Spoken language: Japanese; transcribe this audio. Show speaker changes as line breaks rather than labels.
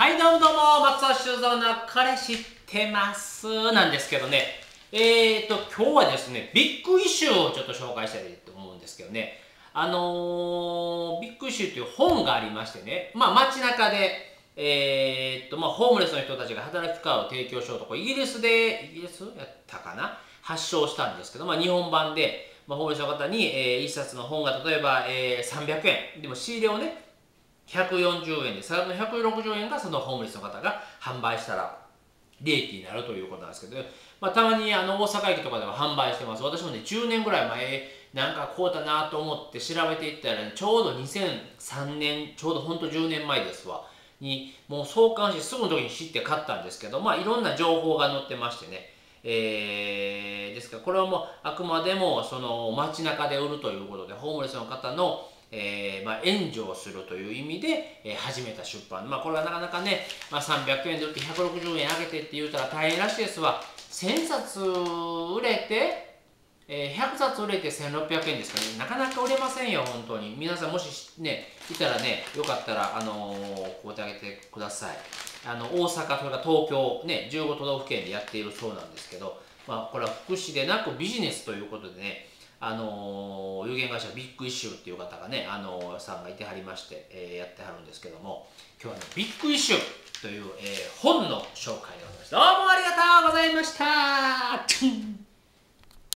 はいどうもどうも松尾修造の彼知ってます。なんですけどね。えーと今日はですねビッグイシューをちょっと紹介したいと思うんですけどね。あのー、ビッグイシューという本がありましてね。まあ街中でえーとまあ、ホームレスの人たちが働き機会を提供しようとこイギリスでイギリスやったかな？発祥したんですけど、まあ、日本版で、まあ、ホームレスの方に、えー、1冊の本が例えば、えー、300円でも仕入れをね140円で差額の160円がそのホームレスの方が販売したら利益になるということなんですけど、まあ、たまにあの大阪駅とかでは販売してます。私もね10年ぐらい前なんかこうだなと思って調べていったら、ね、ちょうど2003年ちょうどほんと10年前ですわ。にもう創刊してすぐの時に知って買ったんですけどまあいろんな情報が載ってましてね。えー、ですからこれはもうあくまでもその街中で売るということでホームレスの方のえー、まあ、援助をするという意味で、えー、始めた出版。まあ、これはなかなかね、まあ、300円で売って160円上げてって言ったら大変らしいですわ。1000冊売れて、えー、100冊売れて1600円ですかね、なかなか売れませんよ、本当に。皆さんもしね、いたらね、よかったら、あのー、買うてあげてください。あの、大阪、それから東京、ね、15都道府県でやっているそうなんですけど、まあ、これは福祉でなくビジネスということでね、あの有限会社ビッグイシューっていう方がね、あのさんがいてはりまして、えー、やってはるんですけども今日はねビッグイシューという、えー、本の紹介でございます。どうもありがとうございました。